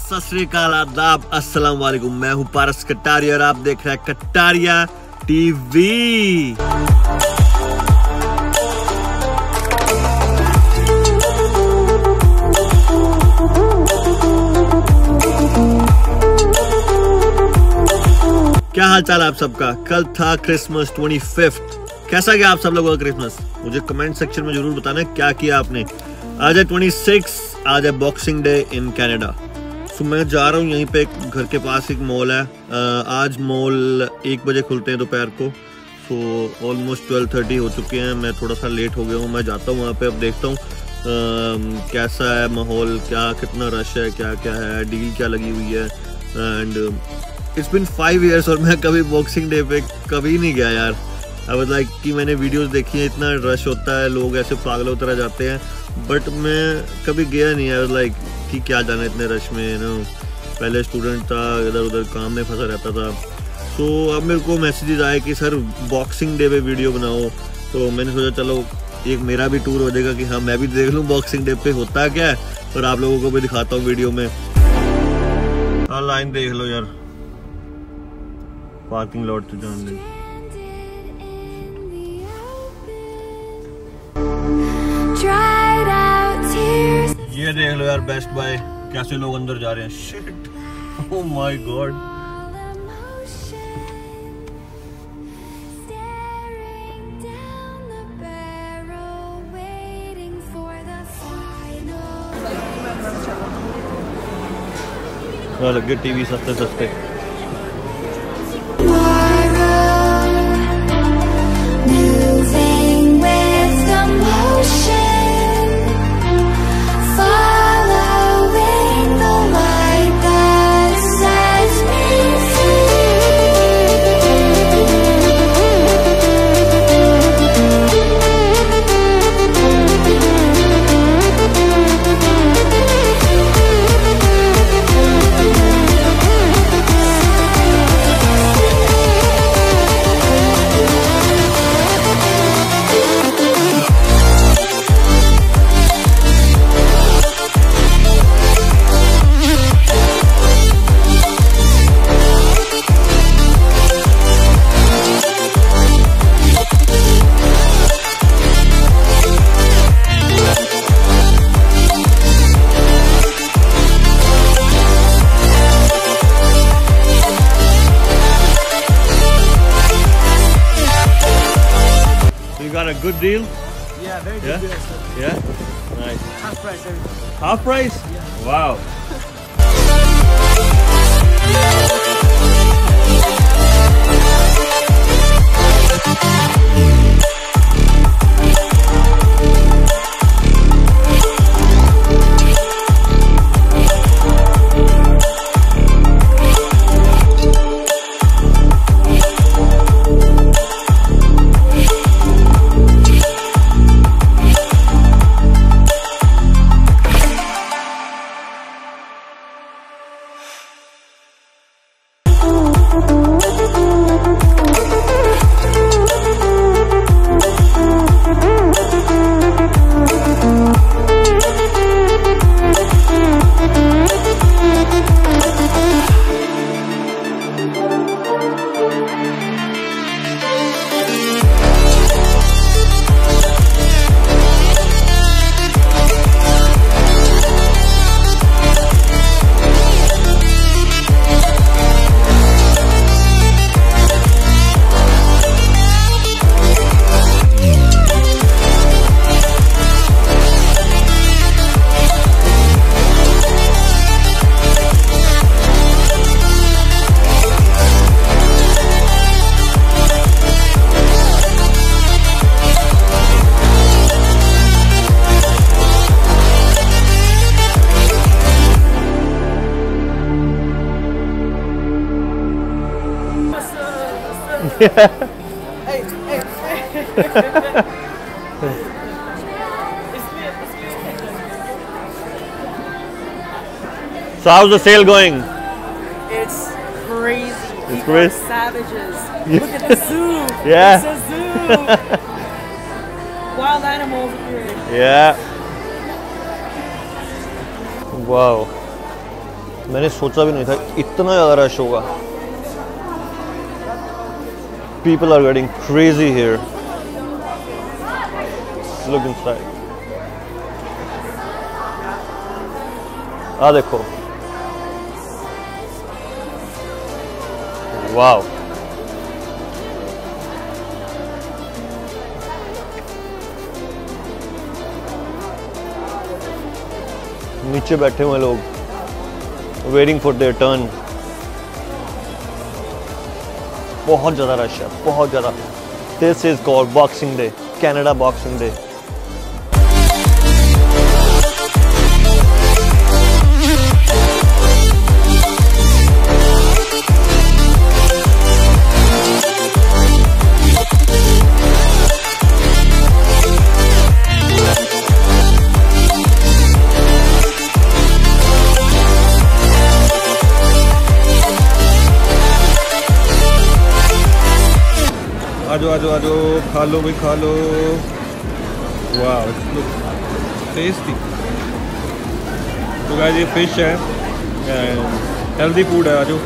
सत श्रीकाल आदाब अस्सलाम वालेकुम मैं हूँ पारस कटारिया और आप देख रहे हैं कटारिया टीवी। क्या हाल चाल आप सबका? कल था क्रिसमस ट्वेंटी फिफ्थ कैसा गया आप सब लोगों का क्रिसमस मुझे कमेंट सेक्शन में ज़रूर बताना क्या किया आपने। आज है ट्वेंटी सिक्स आज है Boxing Day in Canada so मैं जा रहा हूँ यहीं पे घर के पास, एक मॉल है। आज मॉल एक बजे खुलते हैं दोपहर को सो ऑलमोस्ट ट्वेल्व थर्टी हो चुके हैं। मैं थोड़ा सा लेट हो गया हूँ, मैं जाता हूँ वहाँ पे, अब देखता हूँ कैसा है माहौल, क्या, कितना रश है, क्या क्या है डील क्या लगी हुई है। And it's been five years और मैं कभी बॉक्सिंग डे पे कभी नहीं गया यार। आई वाज लाइक कि मैंने वीडियोस देखी है, इतना रश होता है, लोग ऐसे पागलों तरह जाते हैं बट मैं कभी गया नहीं आई लाइक कि क्या जाना इतने रश में ना पहले स्टूडेंट था इधर उधर काम में फंसा रहता था। तो अब मेरे को मैसेजेस आए कि, सर बॉक्सिंग डे पे वीडियो बनाओ। तो मैंने सोचा, चलो, एक मेरा भी टूर हो जाएगा कि हाँ मैं भी देख लूँ बॉक्सिंग डे पे होता क्या है, और आप लोगों को भी दिखाता हूँ वीडियो में। लाइन देख लो यार। पार्किंग लॉट तो जान दे ये देख लो यार बेस्ट बाय कैसे लोग अंदर जा रहे हैं। शिट ओह माय गॉड लगे टीवी सस्ते सस्ते a good deal? Yeah, very Yeah? good deal, sir. Yeah? Nice. Half price everything. Half price? Wow. Hey, hey, hey. it's me, it's me. So how's the sale going? It's crazy. People crazy. are savages. Look at the zoo. Yeah. It's a zoo. Wild animals here. Yeah. Wow. मैंने सोचा भी नहीं था इतना ज़्यादा rush होगा people are getting crazy here look inside आ देखो wow नीचे बैठे हुए लोग वेटिंग फॉर देयर टर्न बहुत ज़्यादा रश है बहुत ज़्यादा। This is called Boxing Day Canada Boxing Day आज आ जाओ आ जाओ खा लो भाई, खा लो। वाह टेस्टी तो गाइस ये फ़िश है हेल्दी फ़ूड है आ जाओ